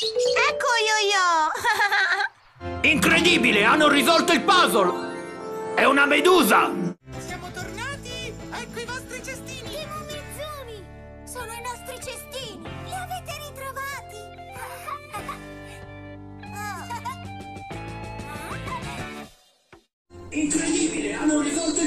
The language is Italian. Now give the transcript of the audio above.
Ecco yo-yo! Incredibile, hanno risolto il puzzle! È una medusa! Siamo tornati! Ecco i vostri cestini! I mumizzoni! Sono i nostri cestini! Li avete ritrovati! Incredibile, hanno risolto il puzzle!